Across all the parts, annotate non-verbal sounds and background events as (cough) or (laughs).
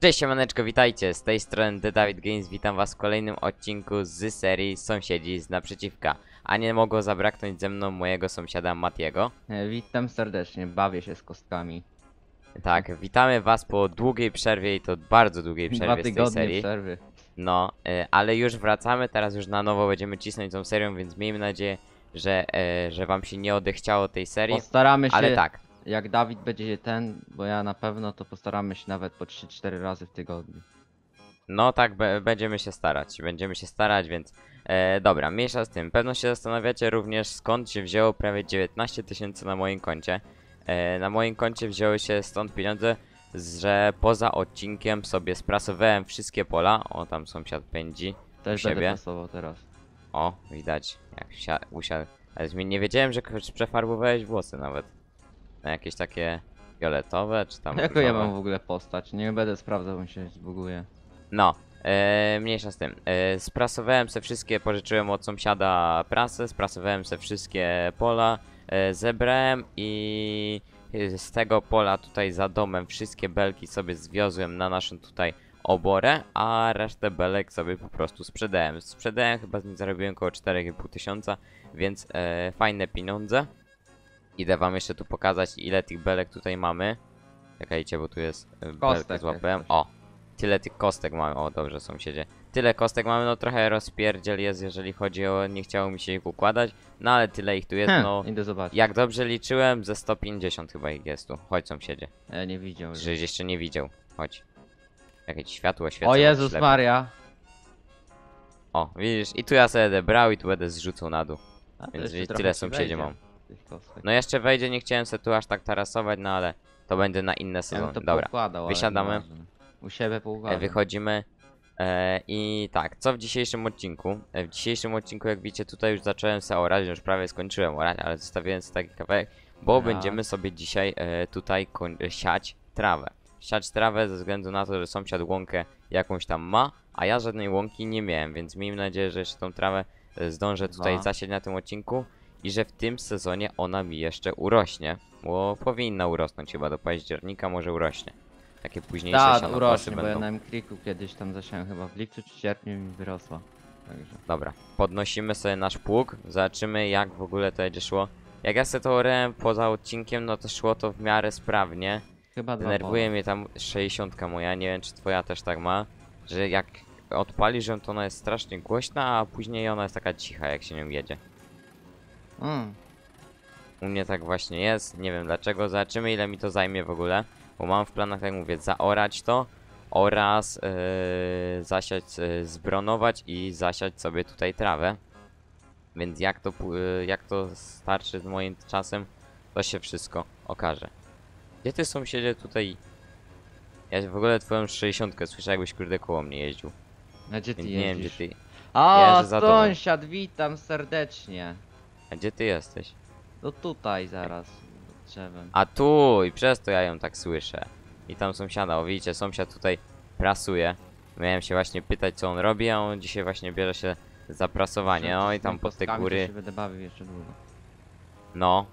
Cześć siemaneczko, witajcie, z tej strony The David Games, witam was w kolejnym odcinku z serii Sąsiedzi z naprzeciwka. A nie mogło zabraknąć ze mną mojego sąsiada Matiego. E, Witam serdecznie, bawię się z kostkami. Tak, witamy was po długiej przerwie i to bardzo długiej Dwa przerwie z tej serii. przerwy. No, y, ale już wracamy, teraz już na nowo będziemy cisnąć tą serią, więc miejmy nadzieję, że, e, że wam się nie odechciało tej serii. Postaramy się, Ale tak, jak Dawid będzie ten, bo ja na pewno, to postaramy się nawet po 3-4 razy w tygodniu. No tak, będziemy się starać, będziemy się starać, więc e, dobra, mniejsza z tym. Pewno się zastanawiacie również skąd się wzięło prawie 19 tysięcy na moim koncie. E, na moim koncie wzięły się stąd pieniądze, że poza odcinkiem sobie sprasowałem wszystkie pola. O, tam sąsiad pędzi. Też siebie. będę teraz. O, widać, jak usiadł. Ale nie wiedziałem, że przefarbowałeś włosy nawet. Na jakieś takie fioletowe, czy tam Jaką ja mam w ogóle postać? Nie będę sprawdzał, bo mi się zbuguje. No, e, mniejsza z tym. E, sprasowałem se wszystkie, pożyczyłem od sąsiada prasę, sprasowałem se wszystkie pola, e, zebrałem i e, z tego pola tutaj za domem wszystkie belki sobie zwiozłem na naszą tutaj oborę, a resztę belek sobie po prostu sprzedałem. Sprzedałem, chyba z nich zarobiłem około 4,5 tysiąca, więc e, fajne pieniądze. Idę wam jeszcze tu pokazać ile tych belek tutaj mamy. Czekajcie, bo tu jest e, belkę złapałem. O, tyle tych kostek mamy. O, dobrze, sąsiedzie. Tyle kostek mamy, no trochę rozpierdziel jest, jeżeli chodzi o... Nie chciało mi się ich układać, no ale tyle ich tu jest, Hm, no... Idę zobaczyć. Jak dobrze liczyłem, ze 150 chyba ich jest tu. Chodź sąsiedzie. Ja nie widział. że- Żeś jeszcze nie widział. Chodź. Jakieś światło świecą. O Jezus ślepy. Maria! O, widzisz, i tu ja sobie będę brał i tu będę zrzucał na dół. A Więc tyle sąsiedzie mam. Tych kostek. No jeszcze wejdzie, nie chciałem sobie tu aż tak tarasować, no ale to będzie na inne ja sezony. bym to Dobra. poukładał, wysiadamy. U siebie E, poukładam. wychodzimy. E, I tak, co w dzisiejszym odcinku? E, w dzisiejszym odcinku, jak widzicie, tutaj już zacząłem sobie orać, już prawie skończyłem orać, ale zostawiłem sobie taki kawałek, bo Raz. będziemy sobie dzisiaj e, tutaj e, siać trawę. Siać trawę ze względu na to, że sąsiad łąkę jakąś tam ma, a ja żadnej łąki nie miałem, więc miejmy nadzieję, że jeszcze tą trawę e, zdążę tutaj Dwa. zasiać na tym odcinku i że w tym sezonie ona mi jeszcze urośnie, bo powinna urosnąć chyba do października, może urośnie. Takie późniejsze Tak, urośnie, bo będą. ja na M-Kliku kiedyś tam zasiałem chyba w lipcu czy sierpniu mi wyrosła. Także. Dobra, podnosimy sobie nasz pług, zobaczymy jak w ogóle to będzie szło. Jak ja sobie to orałem poza odcinkiem, no to szło to w miarę sprawnie. Chyba dwa Denerwuje pola. mnie tam 60 moja, nie wiem czy twoja też tak ma, że jak odpalisz ją to ona jest strasznie głośna, a później ona jest taka cicha jak się nią jedzie. Mm. U mnie tak właśnie jest, nie wiem dlaczego, zobaczymy ile mi to zajmie w ogóle, bo mam w planach, jak mówię, zaorać to oraz yy, zasiać, yy, zbronować i zasiać sobie tutaj trawę. Więc jak to, yy, jak to starczy z moim czasem, to się wszystko okaże. Gdzie ty sąsiedzie tutaj? Ja w ogóle twoją 60 słyszę jakbyś kurde koło mnie jeździł. A gdzie ty Więc nie wiem gdzie ty. A, sąsiad, witam serdecznie. A gdzie ty jesteś? No tutaj zaraz, pod drzewem. A tu i przez to ja ją tak słyszę. I tam sąsiada, o widzicie, sąsiad tutaj prasuje. Miałem się właśnie pytać co on robi, a on dzisiaj właśnie bierze się za prasowanie. O i tam pod te góry. się będę bawił jeszcze długo. No.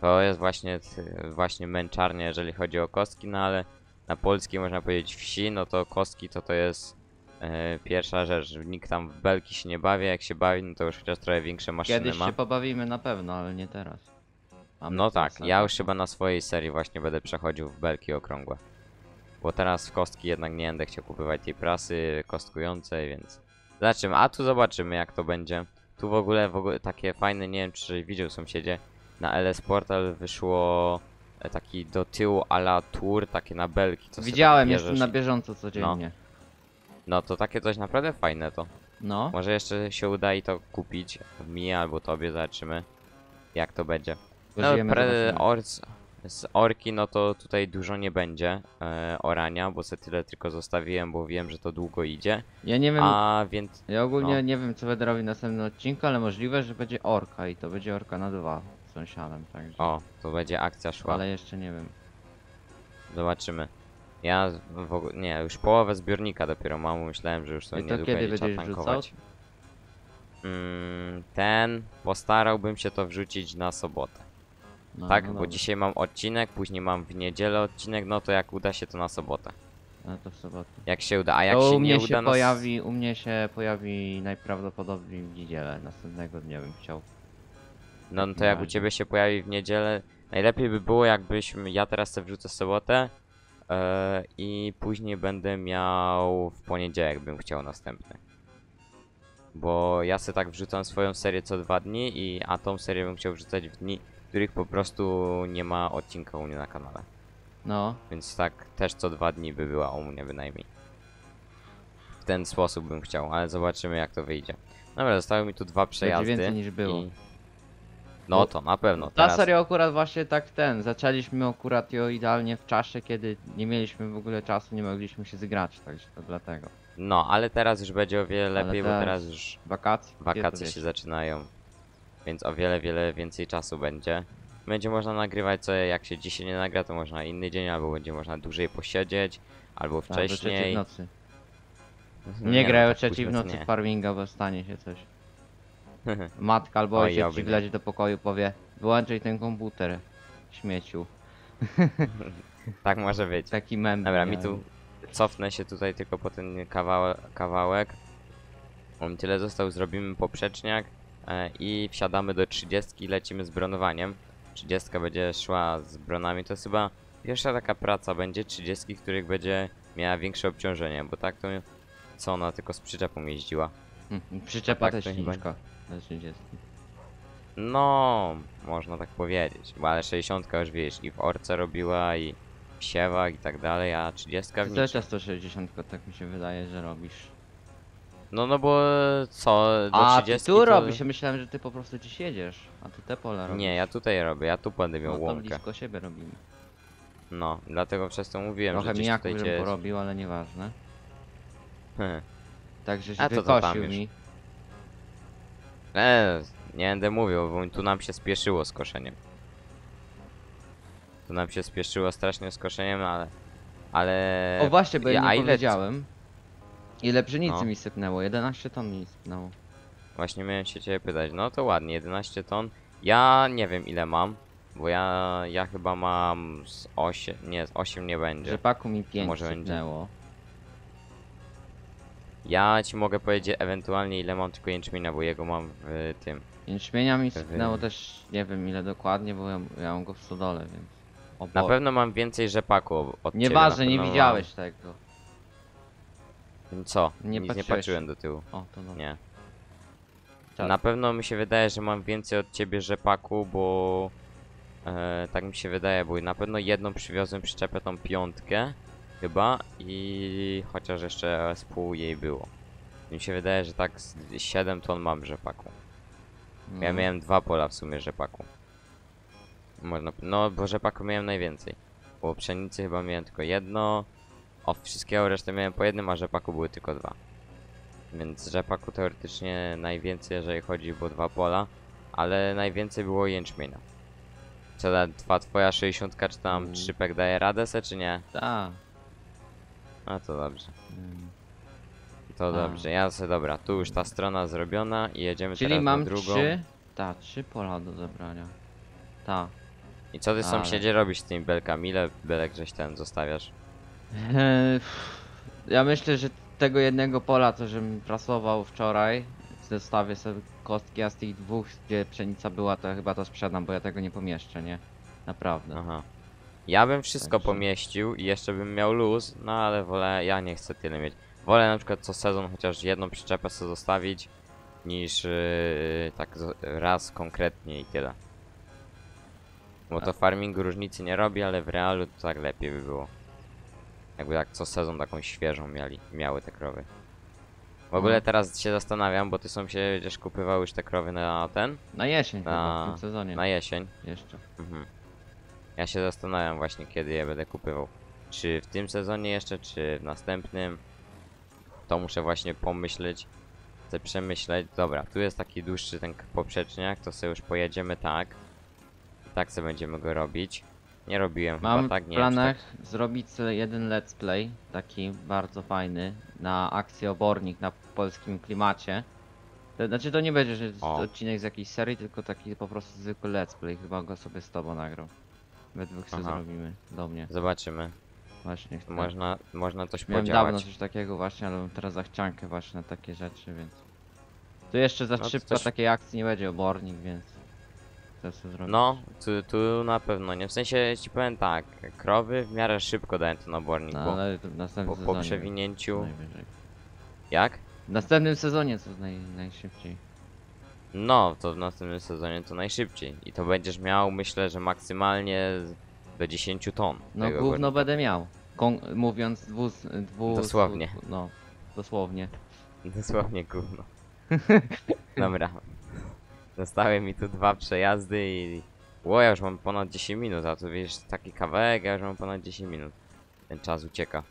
To jest właśnie, właśnie męczarnia, jeżeli chodzi o kostki, no ale na polskiej można powiedzieć wsi, no to kostki to to jest pierwsza rzecz. Nikt tam w belki się nie bawi, jak się bawi, no to już chociaż trochę większe maszyny Kiedyś ma. się pobawimy na pewno, ale nie teraz. Mamy No tak, ja już chyba na swojej serii właśnie będę przechodził w belki okrągłe. Bo teraz w kostki jednak nie będę chciał kupować tej prasy kostkującej, więc zobaczymy. A tu zobaczymy jak to będzie. Tu w ogóle, w ogóle takie fajne, nie wiem czy widział sąsiedzie, na LS Portal wyszło e, taki do tyłu ala tour, takie na belki. Co Widziałem, jestem na bieżąco codziennie. No to takie coś naprawdę fajne to. No. Może jeszcze się uda i to kupić mi albo tobie, zobaczymy jak to będzie. No, pre, orc, z orki, no to tutaj dużo nie będzie e, orania, bo se tyle tylko zostawiłem, bo wiem, że to długo idzie. Ja nie wiem, A więc, ja ogólnie no. nie wiem co będę robił w następnym odcinku, ale możliwe, że będzie orka i to będzie orka na dwa z sąsiadem, także. o, to będzie akcja szła. Ale jeszcze nie wiem. Zobaczymy. Ja w ogóle, nie, już połowę zbiornika dopiero mam, myślałem, że już to I to niedługo kiedy będzie będziesz tankować. Mm, ten, postarałbym się to wrzucić na sobotę. No, tak, no bo dobra. dzisiaj mam odcinek, później mam w niedzielę odcinek, no to jak uda się to na sobotę. No to w sobotę. Jak się uda, a jak to się u mnie nie się uda, no s- pojawi, u mnie się pojawi najprawdopodobniej w niedzielę. Następnego dnia bym chciał. No, no to jak u ciebie się pojawi w niedzielę, najlepiej by było jakbyśmy, ja teraz sobie wrzucę sobotę e, i później będę miał w poniedziałek bym chciał następny. Bo ja sobie tak wrzucam swoją serię co dwa dni, i, a tą serię bym chciał wrzucać w dni, w których po prostu nie ma odcinka u mnie na kanale. No, Więc tak też co dwa dni by była u mnie bynajmniej. W ten sposób bym chciał, ale zobaczymy jak to wyjdzie. Dobra, zostały mi tu dwa przejazdy. więcej niż było. I... No to na pewno. Ta teraz... seria akurat właśnie tak ten. Zaczęliśmy akurat ją idealnie w czasie, kiedy nie mieliśmy w ogóle czasu, nie mogliśmy się zgrać, także to dlatego. No, ale teraz już będzie o wiele Ale lepiej, bo teraz- teraz już Wakacje. wakacje się zaczynają. Więc o wiele, wiele więcej czasu będzie. Będzie można nagrywać co jak się dzisiaj nie nagra, to można inny dzień, albo będzie można dłużej posiedzieć, albo Tak, do trzeciej w wcześniej. nocy. No Nie, no, grają o tak trzeciej w nocy nie. w farminga, bo stanie się coś. (laughs) Matka albo Oj, ojciec oby ci nie. wlezie do pokoju powie Wyłączaj ten komputer, śmieciu. (laughs) tak może być. Taki mem. Dobra, mi tu cofnę się tutaj tylko po ten kawał kawałek. On tyle został, zrobimy poprzeczniak e, i wsiadamy do 30 i lecimy z bronowaniem. 30 będzie szła z bronami, to jest chyba pierwsza taka praca będzie 30, których będzie miała większe obciążenie, bo tak to co ona tylko z przyczepą jeździła. Hmm, Przyczepa tak też to chyba- ciężka. Do 30. No, można tak powiedzieć, bo ale 60 już wiesz i w orce robiła i w siewach i tak dalej, a 30 w Ty niczym. czas 160, tak mi się wydaje, że robisz. No, no bo co, do A, ty 30 tu to... robisz, ja myślałem, że ty po prostu gdzieś jedziesz, a tu te pole robisz. Nie, ja tutaj robię, ja tu będę miał no, to łąkę. blisko siebie robimy. No, dlatego przez to mówiłem, Trochę że gdzieś mijaków tutaj bym cię... porobił, ale nieważne. Także A się to to tam wykosił już. mi. Eee, nie będę mówił, bo tu nam się spieszyło z koszeniem. Tu nam się spieszyło strasznie z koszeniem, ale... Ale... O właśnie, bo ja a nie ile- powiedziałem. Ile pszenicy No. mi sypnęło? 11 ton mi sypnęło. Właśnie miałem się ciebie pytać, no to ładnie, 11 ton. Ja nie wiem ile mam, bo ja, ja chyba mam z 8, nie, z 8 nie będzie. Rzepaku mi 5 Może będzie. Ja ci mogę powiedzieć ewentualnie ile mam tylko jęczmienia, bo jego mam w tym. Jęczmienia mi sypnęło też, nie wiem ile dokładnie, bo ja, ja mam go w stodole, więc... O Na Boże. pewno mam więcej rzepaku od ciebie, Nieważne, na nie pewno widziałeś tego. Mam... Co? Nie Nic nie patrzyłeś. patrzyłem do tyłu. O, to. Nie. Tak. Na pewno mi się wydaje, że mam więcej od ciebie rzepaku, bo e, tak mi się wydaje, bo na pewno jedną przywiozłem przyczepę tą piątkę chyba i chociaż jeszcze z pół jej było. Mi się wydaje, że tak z 7 ton mam rzepaku. Ja No. miałem dwa pola w sumie rzepaku. Można, no bo rzepaku miałem najwięcej. Bo pszenicy chyba miałem tylko jedno. O wszystkiego resztę miałem po jednym, a rzepaku były tylko dwa. Więc rzepaku teoretycznie najwięcej, jeżeli chodzi, było dwa pola. Ale najwięcej było jęczmienia. Co ta dwa twoja 60 czy tam Mm. trzypek daje radę se, czy nie? Ta. No to dobrze. Mm. To A. dobrze. Ja se dobra, tu już ta strona zrobiona i jedziemy Czyli teraz mam na drugą. trzy... Ta, trzy pola do zebrania. Ta. I co ty Ale- sąsiedzie robisz z tymi belkami? Ile belek żeś ten zostawiasz? Eee, (laughs) Ja myślę, że tego jednego pola, co żem prasował wczoraj, zostawię sobie kostki, a z tych dwóch, gdzie pszenica była, to ja chyba to sprzedam, bo ja tego nie pomieszczę, nie? Naprawdę. Aha. Ja bym wszystko Także- pomieścił i jeszcze bym miał luz, no ale wolę, ja nie chcę tyle mieć. Wolę na przykład co sezon chociaż jedną przyczepę sobie zostawić, niż yy, tak raz konkretnie i tyle. Bo to w farmingu różnicy nie robi, ale w realu to tak lepiej by było. Jakby tak co sezon taką świeżą mieli, miały te krowy. W ogóle No. teraz się zastanawiam, bo ty sąsiedziesz kupywał już te krowy na ten, Na jesień chyba, w Na- tym sezonie na jesień. jeszcze. Mhm. Ja się zastanawiam właśnie kiedy je będę kupywał. Czy w tym sezonie jeszcze, czy w następnym. To muszę właśnie pomyśleć. Chcę przemyśleć. Dobra, tu jest taki dłuższy ten poprzeczniak, to sobie już pojedziemy tak. I tak sobie będziemy go robić. Nie robiłem Mam chyba tak, w nie wiem, czy planach zrobić sobie jeden let's play, taki bardzo fajny, na akcję obornik na polskim klimacie. To znaczy to nie będzie, że odcinek z jakiejś serii, tylko taki po prostu zwykły let's play, chyba go sobie z tobą nagrał. We dwóch Aha. zrobimy, do mnie. Zobaczymy. Właśnie chcę. Można, można coś Miałem dawno podziałać. coś takiego właśnie, ale mam teraz zachciankę właśnie na takie rzeczy, więc... Tu jeszcze za No to szybko też- takiej akcji nie będzie obornik, więc... Chcę sobie zrobić. No, tu, tu na pewno nie. W sensie ci powiem tak, krowy w miarę szybko dają ten obornik, No, bo ale to w następnym po, sezonie. po przewinięciu... Najwyżej. Jak? W następnym sezonie co naj, najszybciej. No, to w następnym sezonie to najszybciej. I to będziesz miał, myślę, że maksymalnie do 10 ton. No tego gówno będę miał. Kon mówiąc dwu, dwu... Dosłownie. No, dosłownie. (laughs) Dosłownie gówno. (laughs) Dobra. Zostały mi tu dwa przejazdy i... Ło, ja już mam ponad 10 minut, a tu wiesz, taki kawałek, ja już mam ponad 10 minut. Ten czas ucieka.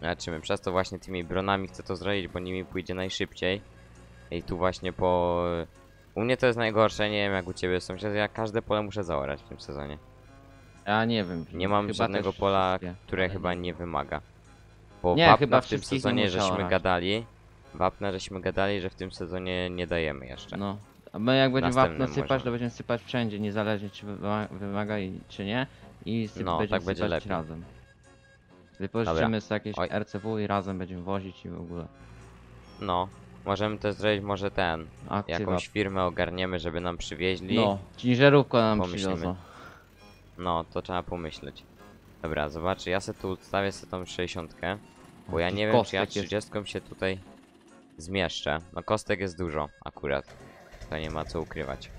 Zobaczymy, przez to właśnie tymi bronami chcę to zrobić, bo nimi pójdzie najszybciej. I tu właśnie po... U mnie to jest najgorsze, nie wiem jak u ciebie sąsiad, ja każde pole muszę zaorać w tym sezonie. Ja nie wiem. Nie mam żadnego pola, które chyba nie. wymaga. Bo Nie, wapna chyba w tym sezonie żeśmy orać. gadali. Wapna żeśmy gadali, że w tym sezonie nie dajemy jeszcze. No. A my jak będziemy wapno sypać, możemy. to będziemy sypać wszędzie, niezależnie czy wyma- wymaga i czy nie. I syp, No, będziemy tak będzie sypać lepiej. razem. Wypożyczymy sobie jakieś Oj. RCW i razem będziemy wozić i w ogóle. No, możemy też zrobić może ten, Akcje jakąś firmę ogarniemy, żeby nam przywieźli. No, ciężarówkę nam Pomyślimy. przywiozą. No, to trzeba pomyśleć. Dobra, zobacz, ja se tu ustawię sobie tą 60, bo ja nie wiem czy ja Kostek jest. 30 się tutaj zmieszczę. No kostek jest dużo akurat. To nie ma co ukrywać.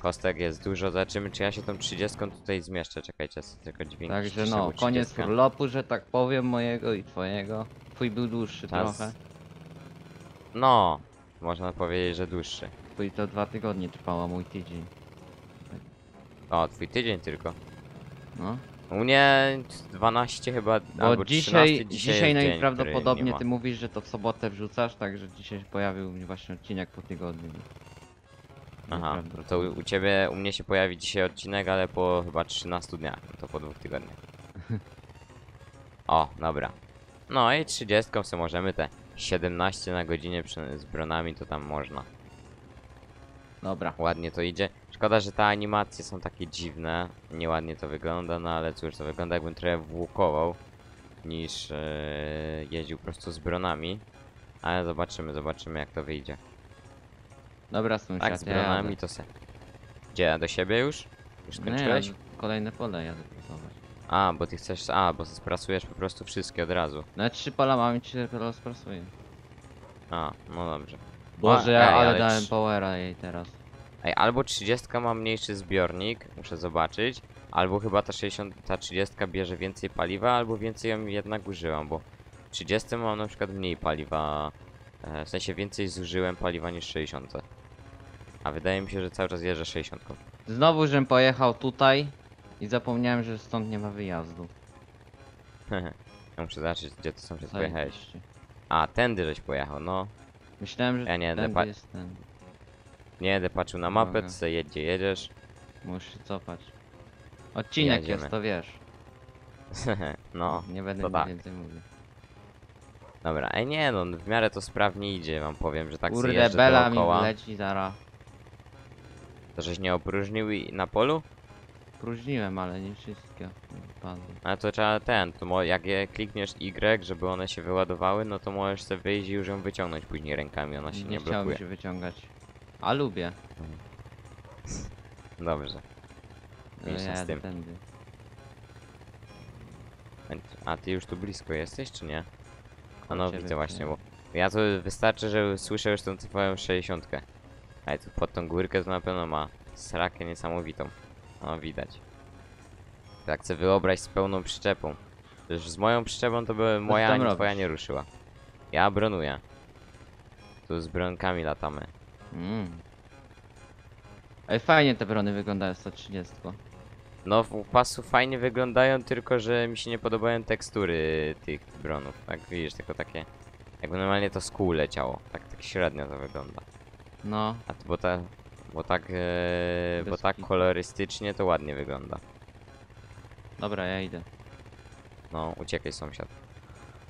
Kostek jest dużo, zobaczymy czy ja się tą 30 tutaj zmieszczę. Czekajcie, sobie tylko dźwięk Także no, koniec 30. urlopu, że tak powiem, mojego i twojego. Twój był dłuższy Czas- trochę. No, można powiedzieć, że dłuższy. Twój to dwa tygodnie trwało, mój tydzień. O, twój tydzień tylko. No. U mnie 12 chyba, Bo albo dzisiaj, 13 dzisiaj, dzisiaj, jest dzień, najprawdopodobniej który nie ty ma. mówisz, że to w sobotę wrzucasz, także dzisiaj się pojawił mi właśnie odcinek po tygodniu. Aha, Nieprawda. to u, u ciebie, u mnie się pojawi dzisiaj odcinek, ale po chyba 13 dniach, no to po dwóch tygodniach. (laughs) O, dobra. No i 30 sobie możemy te 17 na godzinę przy, z bronami, to tam można. Dobra. Ładnie to idzie. Szkoda, że te animacje są takie dziwne, nieładnie to wygląda, no ale cóż, to wygląda jakbym trochę włókował niż e, jeździł po prostu z bronami. Ale zobaczymy, zobaczymy jak to wyjdzie. Dobra, sąsiad, Tak, z bronami to se. Gdzie, do siebie już? Już Nie, skończyłeś? jadę- kolejne pole jadę pracować. A, bo ty chcesz, a, bo sprasujesz po prostu wszystkie od razu. No ja trzy pola mam i cztery pola sprasuję. A, no dobrze. Boże, ej, ja, ale, ale dałem trz- powera jej teraz. Ej, albo 30 ma mniejszy zbiornik, muszę zobaczyć, albo chyba ta 60, ta 30 bierze więcej paliwa, albo więcej ją jednak użyłam, bo 30 mam na przykład mniej paliwa, e, w sensie więcej zużyłem paliwa niż 60. A wydaje mi się, że cały czas jeżdżę 60. Znowu, żem pojechał tutaj i zapomniałem, że stąd nie ma wyjazdu. ja (laughs) muszę zobaczyć, gdzie to są przed pojechałeś. Zajebiście. A, tędy żeś pojechał, no. Myślałem, że Ja nie, tędy jest ten. Nie będę patrzył na mapę, to sobie jedzie, jedziesz. Muszę się cofać. Odcinek Jedziemy. jest, to wiesz. (laughs) no, nie będę to nic tak. więcej mówił. dobra. Ej, nie no, w miarę to sprawnie idzie, wam powiem, że tak sobie Kurde, jeżdżę bela mi dookoła. wyleci zara. To żeś nie opróżnił i na polu? Próżniłem, ale nie wszystkie. Padły. Ale to trzeba ten, to mo- jak je klikniesz Y, żeby one się wyładowały, no to możesz sobie wyjść i już ją wyciągnąć później rękami, ona się Nie, nie, chciałbym blokuje. się wyciągać. A lubię. (laughs) Dobrze. ale Mniejsza z tym. tędy. A ty już tu blisko jesteś, czy nie? A no ciebie widzę właśnie, bo przyjechałem. ja to wystarczy, że słyszę już tą twoją 60. Ale tu pod tą górkę to na pewno ma srakę niesamowitą. No widać. Tak chcę wyobraź z pełną przyczepą. Przecież z moją przyczepą to by moja ani twoja nie ruszyła. Ja bronuję. Tu z bronkami latamy. Mm. Ej, fajnie te brony wyglądają 130. No w pasu fajnie wyglądają, tylko że mi się nie podobają tekstury tych bronów. Tak widzisz, tylko takie... Jakby normalnie to z kół leciało. Tak, tak średnio to wygląda. No, A to bo, ta, bo tak, e, bo tak kolorystycznie to ładnie wygląda. dobra, ja idę. No, uciekaj sąsiad.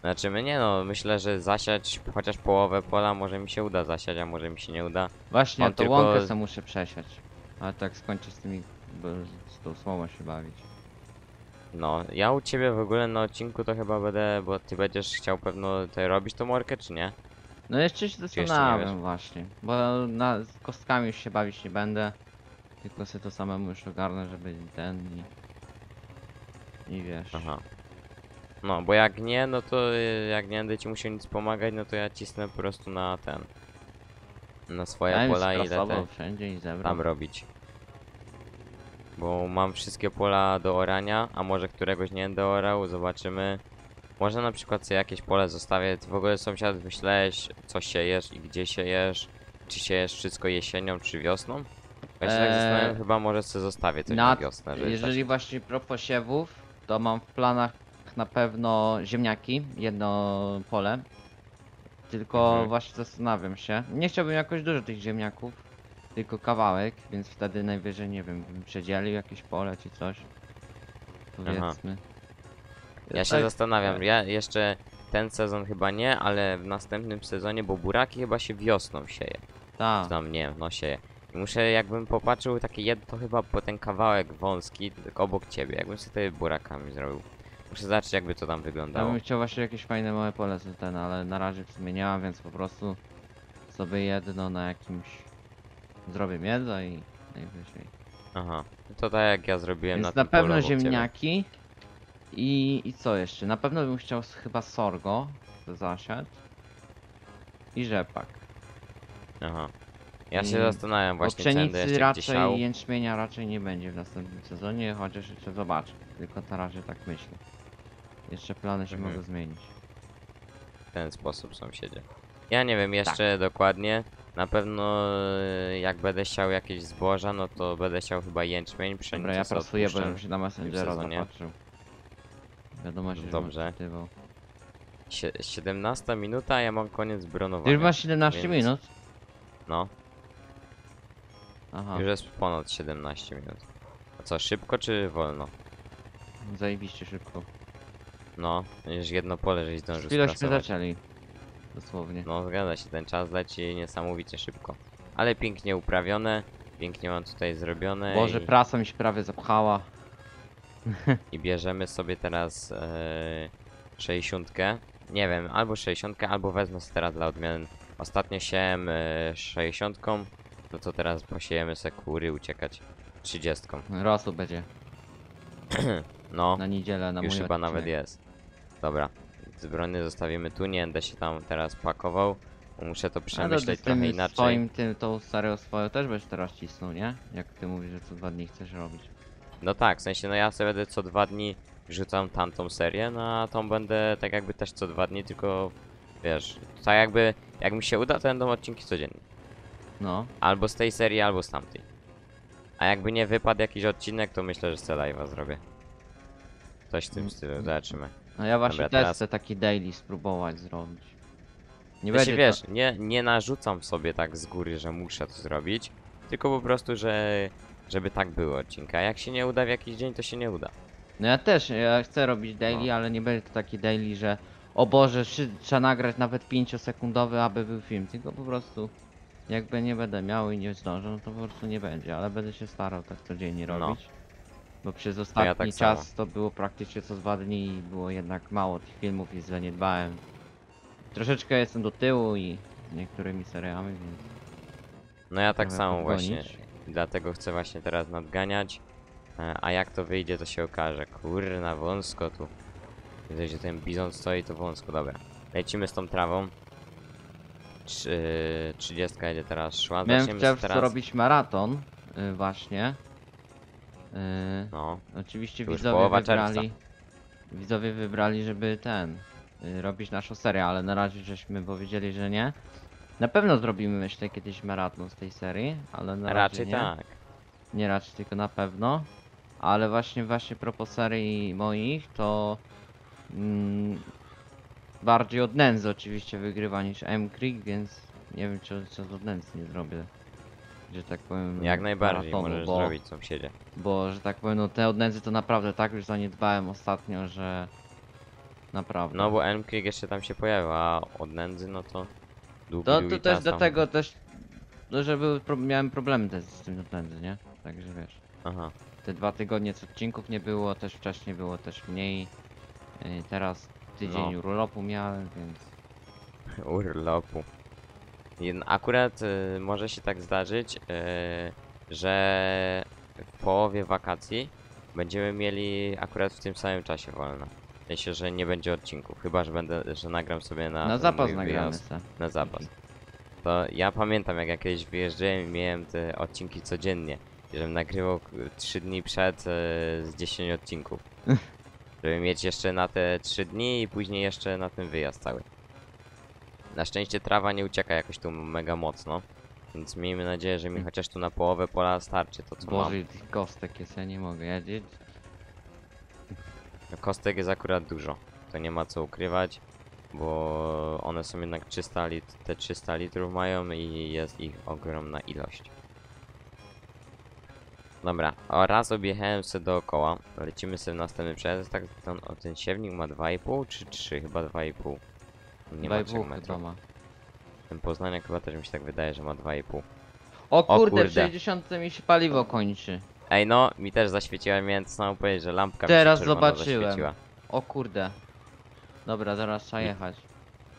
Znaczy my nie no, myślę, że zasiać chociaż połowę pola może mi się uda zasiać, a może mi się nie uda. Właśnie, On to tylko- łąkę co muszę przesiać. Ale tak skończę z tymi, bo z tą słomą się bawić. No, ja u ciebie w ogóle na odcinku to chyba będę, bo ty będziesz chciał pewno tutaj robić tą morkę, czy nie? No jeszcze się zastanawiam właśnie, bo na z kostkami już się bawić nie będę. Tylko sobie to samemu już ogarnę, żeby ten i... I wiesz. Aha. No, bo jak nie, no to jak nie będę ci musiał nic pomagać, no to ja cisnę po prostu na ten. Na swoje Ja pola i lecę wszędzie i tam robić. Bo mam wszystkie pola do orania, a może któregoś nie będę orał, zobaczymy. Może na przykład sobie jakieś pole zostawię. Ty w ogóle sąsiad myślałeś, co siejesz i gdzie siejesz? Czy siejesz wszystko jesienią, czy wiosną? Ja się tak Eee, zastanawiam, chyba może sobie zostawię coś na, na- wiosnę, Jeżeli właśnie propos siewów, to mam w planach na pewno ziemniaki, jedno pole. Tylko Mhm. właśnie zastanawiam się. Nie chciałbym jakoś dużo tych ziemniaków, tylko kawałek, więc wtedy najwyżej, nie wiem, bym przedzielił jakieś pole czy coś. Powiedzmy. Ja się Tak, zastanawiam, tak. ja jeszcze ten sezon chyba nie, ale w następnym sezonie, bo buraki chyba się wiosną sieje. Tak. Tam nie, no sieje. I muszę, jakbym popatrzył takie jedno, to chyba po ten kawałek wąski, tylko obok ciebie, jakbym sobie tutaj burakami zrobił. Muszę zobaczyć jakby to tam Ja wyglądało. bym chciał właśnie jakieś fajne małe pole z ten, ale na razie w sumie nie mam, więc po prostu sobie jedno na jakimś zrobię miedza i najwyżej. Aha, to tak jak ja zrobiłem Więc na na tym polu pewno obok ciebie. ziemniaki i, i co jeszcze? Na pewno bym chciał chyba sorgo zasiać i rzepak. Aha. Ja się I- zastanawiam Bo właśnie, czy będę pszenicy jeszcze gdzieś siał. raczej jęczmienia raczej nie będzie w następnym sezonie, chociaż jeszcze zobaczę. Tylko na razie tak myślę. Jeszcze plany się Mhm. mogą zmienić. w ten sposób sąsiedzie. Ja nie wiem Tak. jeszcze dokładnie. Na pewno e, jak będę siał jakieś zboża, no to będę siał chyba jęczmień, pszenicę Dobra, ja sobie pracuję, bo bym się na Messengera sezonie. zapatrzył. Wiadomo, że Dobrze. Sie 17 minuta, a ja mam koniec Ty już bronowania. masz 17 więc- minut? No, Aha, już jest ponad 17 minut. A co, szybko czy wolno? zajebiście szybko. No, już jedno pole żeś zdążył chwiląśmy sprasować. zaczęli. Dosłownie. No zgadza się, ten czas leci niesamowicie szybko. Ale pięknie uprawione, pięknie mam tutaj zrobione Boże, i, prasa mi się prawie zapchała. (laughs) i bierzemy sobie teraz e, 60. Nie wiem, albo 60, albo wezmę sobie teraz dla odmiany. Ostatnio siałem e, 60, no to teraz posiejemy se kury uciekać 30. Rosół będzie (clears throat) No, na niedzielę na już chyba odcinek. nawet jest. Dobra, zbrojny zostawimy tu, nie będę się tam teraz pakował. Muszę to przemyśleć z trochę inaczej. swoim, tym, tą starą swoją też będziesz teraz cisnął, nie? Jak ty mówisz, że co dwa dni chcesz robić. No tak, w sensie no ja sobie będę co dwa dni wrzucam tamtą serię, no a tą będę tak jakby też co dwa dni, tylko wiesz, tak jakby jak mi się uda, to będą odcinki codziennie. No. Albo z tej serii, albo z tamtej. A jakby nie wypadł jakiś odcinek, to myślę, że sobie live'a zrobię. Coś w tym Mm, stylu, zobaczymy. No ja właśnie Dobra, też teraz- chcę taki daily spróbować zrobić. Nie będzie wiesz, nie, nie narzucam sobie tak z góry, że muszę to zrobić, tylko po prostu, że żeby tak było odcinka. Jak się nie uda w jakiś dzień, to się nie uda. No ja też, ja chcę robić daily, No. ale nie będzie to taki daily, że o Boże, szy- trzeba nagrać nawet 5-sekundowy, aby był film, tylko po prostu jakby nie będę miał i nie zdążę, no to po prostu nie będzie, ale będę się starał tak codziennie No. robić. Bo przez ostatni tak czas to było praktycznie co dwa dni i było jednak mało tych filmów i zaniedbałem. Troszeczkę jestem do tyłu i niektórymi seriami, więc No ja tak Trochę samo podgonić. właśnie. Dlatego chcę właśnie teraz nadganiać. E, A jak to wyjdzie, to się okaże. Kurna, wąsko tu. Widzę, że ten bizon stoi, to wąsko, dobra. Lecimy z tą trawą. Trzy, 30 jedzie teraz szła. miałem czerwcu teraz. robić maraton y, właśnie. Y, No, Oczywiście widzowie wybrali. Widzowie wybrali, żeby ten. Y, robić naszą serię, ale na razie żeśmy powiedzieli, że nie. Na pewno zrobimy myślę kiedyś maraton z tej serii, ale na razie raczej nie. tak. Nie raczej tylko na pewno. Ale właśnie właśnie propos serii moich to mm, bardziej od nędzy oczywiście wygrywa niż M-Creek, więc nie wiem czy, czy od nędzy nie zrobię. Że tak powiem. Jak najbardziej maratonu, możesz bo, zrobić sąsiedzie. Bo że tak powiem, no te od nędzy to naprawdę tak już zaniedbałem ostatnio, że naprawdę. No bo m jeszcze tam się pojawił, a od nędzy no to... Długi, to, to też dlatego też, no, że były, pro, miałem problemy też z tym nędzy, nie? Także wiesz. Aha. te dwa tygodnie co odcinków nie było, też wcześniej było też mniej. Yy, teraz tydzień No. urlopu miałem, więc (laughs) urlopu. Jed- Akurat y, może się tak zdarzyć, y, że w połowie wakacji będziemy mieli akurat w tym samym czasie wolno. Myślę, że nie będzie odcinków, chyba że będę, że nagram sobie na, na zapas mój nagramy wyjazd se. na zapas. To ja pamiętam jak jakieś wyjeżdżałem i miałem te odcinki codziennie. i Żebym nagrywał 3 dni przed y, z 10 odcinków. (laughs) Żeby mieć jeszcze na te 3 dni i później jeszcze na ten wyjazd cały. Na szczęście trawa nie ucieka jakoś tu mega mocno. Więc miejmy nadzieję, że mi Mm. chociaż tu na połowę pola starczy to co Boże, i tych kostek jest, ja nie mogę. Ja, ja, mam. Kostek jest akurat dużo. To nie ma co ukrywać. Bo one są jednak 300 lit te 300 litrów mają i jest ich ogromna ilość. Dobra, a raz objechałem sobie dookoła. Lecimy sobie w następny przejazd. Tak, ten, o, ten siewnik ma 2,5 czy 3? Chyba 2,5. Nie ma i 3 pół metrów. chyba ma. Ten Poznaniak chyba też mi się tak wydaje, że ma 2,5. O kurde, kurde. w 60 mi się paliwo kończy. Ej no, mi też zaświeciła, miałem to samo powiedzieć, że lampka Teraz mi się zobaczyłem. zaświeciła. O kurde. Dobra, zaraz trzeba Mi- jechać.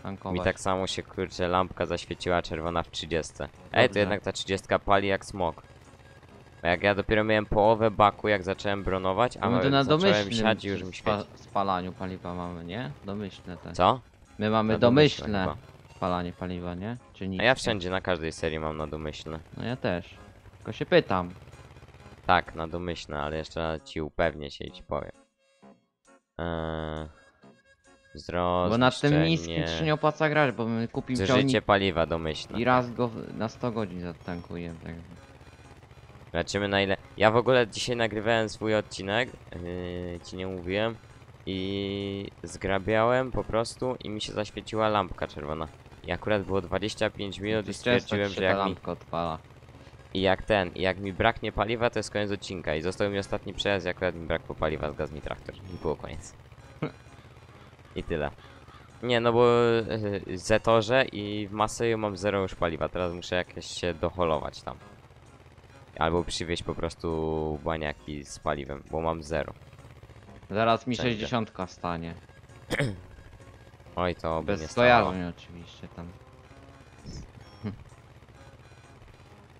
Tankować. Mi tak samo się kurczę lampka zaświeciła czerwona w 30. Ej, to Dobrze. jednak ta 30 pali jak smok. Bo jak ja dopiero miałem połowę baku, jak zacząłem bronować, a My to na zacząłem domyślnym siać i już mi spa świeci. spalaniu paliwa mamy, nie? Domyślne te. Co? My mamy Na domyślne domyślne chyba. spalanie paliwa, nie? Czy nic? A ja wszędzie, na każdej serii mam na domyślne. No ja też. Tylko się pytam. Tak, na domyślne, ale jeszcze ci upewnię się i ci powiem. Eee... Wzrost, Bo na tym niskim się nie opłaca grać, bo my kupimy ciągnik Zużycie paliwa domyślne. i raz go na 100 godzin zatankujemy. Tak. Zobaczymy na ile. Ja w ogóle dzisiaj nagrywałem swój odcinek, yy, ci nie mówiłem. I zgrabiałem po prostu i mi się zaświeciła lampka czerwona. I akurat było 25 minut i Często stwierdziłem, się że ta jak mi, lampka odpala. I jak ten, jak mi braknie paliwa, to jest koniec odcinka. I został mi ostatni przejazd akurat mi brakło paliwa, zgasł mi traktor. I było koniec. I tyle. Nie, no bo yy, w Zetorze i w Maseju mam zero już paliwa, teraz muszę jakieś się doholować tam. Albo przywieźć po prostu baniaki z paliwem, bo mam zero. Zaraz mi Wszędzie. 60 stanie. (clears throat) Oj, to by nie Bez stało. skojarzeń oczywiście tam.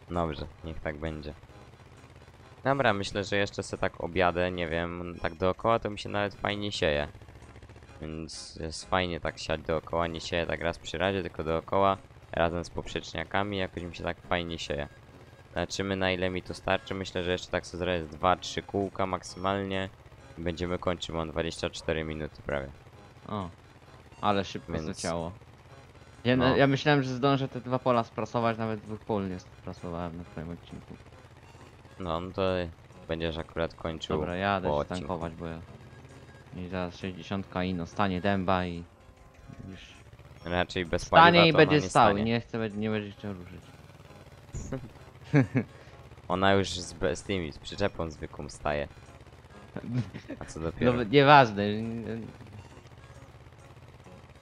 Dobrze, niech tak będzie. Dobra, myślę, że jeszcze se tak objadę, nie wiem, tak dookoła to mi się nawet fajnie sieje. Więc jest fajnie tak siać dookoła, nie sieje tak raz przy razie, tylko dookoła, razem z poprzeczniakami, jakoś mi się tak fajnie sieje. Zobaczymy na ile mi to starczy, myślę, że jeszcze tak sobie zrobię 2-3 kółka maksymalnie. I będziemy kończyć, mam 24 minuty prawie. O. Ale szybko Więc- zleciało. Ja, No. ja myślałem, że zdążę te dwa pola sprasować, nawet dwóch pol nie sprasowałem na twoim odcinku. No, no to będziesz akurat kończył Dobra, jadę po się odcinku. tankować, bo ja... I zaraz 60 i no stanie dęba i... Już... Raczej bez paliwa Stanie i to ona będzie nie stał, stanie. nie chcę, nie będzie chciał ruszyć. (laughs) (laughs) Ona już z, be- z tymi, z przyczepą zwykłą staje. (laughs) A co dopiero? No nieważne,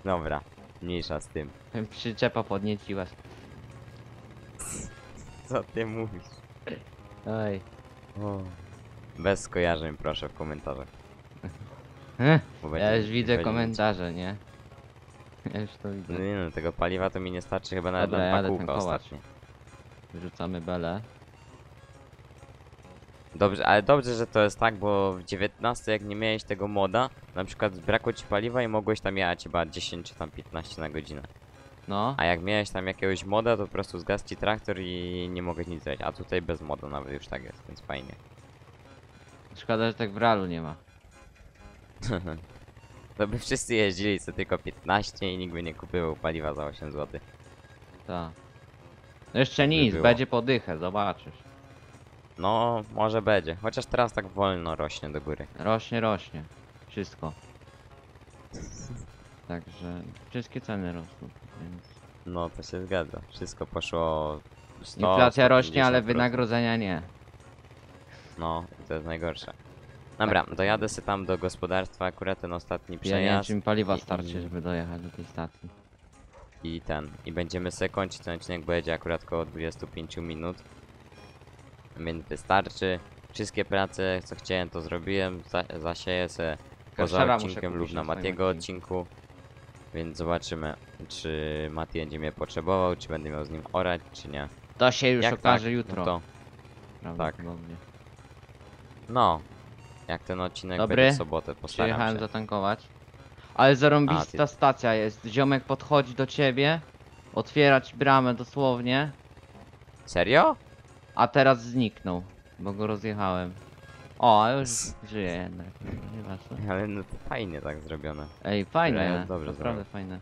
Dobra, mniejsza z tym. przyczepa podnieciła. Co ty mówisz? Oj. Bez skojarzeń proszę w komentarzach. Bo Ja będzie- już widzę będzie komentarze, nie? Ja już to widzę. No nie no, tego paliwa to mi nie starczy chyba nawet Dobra, na jadę tankować. ostatnie. Wyrzucamy belę. Dobrze, ale dobrze, że to jest tak, bo w 19 jak nie miałeś tego moda, na przykład brakło ci paliwa i mogłeś tam jechać chyba 10 czy tam 15 na godzinę. No, A jak miałeś tam jakiegoś moda, to po prostu zgasł ci traktor i nie mogłeś nic zrobić. A tutaj bez moda nawet już tak jest, więc fajnie. szkoda, że tak w realu nie ma. (laughs) To by wszyscy jeździli co tylko 15 i nikt by nie kupował paliwa za 8 zł. Tak. No jeszcze nic, było. będzie podychę, zobaczysz. No, może będzie. Chociaż teraz tak wolno rośnie do góry. Rośnie, rośnie. Wszystko. Także wszystkie ceny rosną, więc... No, to się zgadza. Wszystko poszło 100, Inflacja rośnie, ale 150%. wynagrodzenia nie. No, i to jest najgorsze. Dobra, dojadę sobie tam do gospodarstwa akurat ten ostatni Ja nie wiem, przejazd czy mi paliwa i- starczy, żeby dojechać do tej stacji. i ten. I będziemy sobie kończyć ten odcinek, będzie akurat około 25 minut. Więc wystarczy. Wszystkie prace, co chciałem, to zrobiłem. Za, zasieję se poza muszę odcinkiem kupić lub na na swoim Matiego odcinku. odcinku. Więc zobaczymy, czy Mati będzie mnie potrzebował, czy będę miał z nim orać, czy nie. To się już okaże tak, jutro. No, to, prawdopodobnie. no. Jak ten odcinek Dobry. będzie w sobotę, postaram Przyjechałem się. zatankować. Ale zarąbista A, stacja jest. Ziomek podchodzi do ciebie, otwiera ci bramę dosłownie, Serio? A teraz zniknął, bo go rozjechałem. O, a już żyje jednak. Nieważne. Ale no to fajnie tak zrobione. Ej, fajne, Dobrze naprawdę fajne.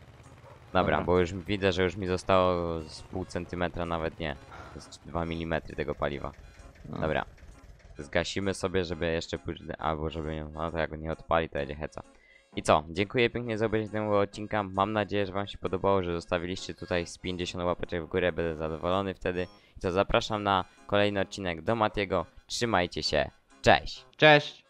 Dobra, Dobra. bo już widzę, że już mi zostało z pół centymetra, nawet nie. Z 2 mm tego paliwa. No. Dobra. Zgasimy sobie, żeby jeszcze pójść, albo żeby nie, no to jak nie odpali, to jedzie heca. I co? Dziękuję pięknie za obejrzenie tego odcinka. Mam nadzieję, że wam się podobało, że zostawiliście tutaj z 50 łapeczek w górę. Będę zadowolony wtedy. Co? Zapraszam na kolejny odcinek do Matiego. Trzymajcie się. Cześć! Cześć!